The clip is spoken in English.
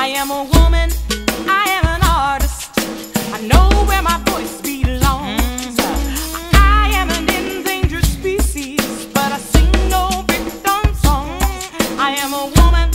I am a woman, I am an artist. I know where my voice belongs. I am an endangered species, but I sing no victim songs. I am a woman.